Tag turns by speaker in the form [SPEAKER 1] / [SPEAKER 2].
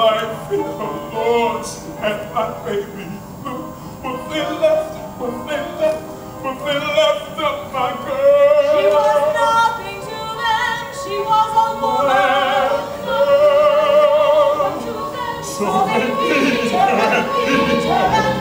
[SPEAKER 1] life in the Lord's and my baby. but they left, but they left, but they left up my girl.
[SPEAKER 2] She was nothing to them, she was a woman.
[SPEAKER 1] So they beat her, beat her,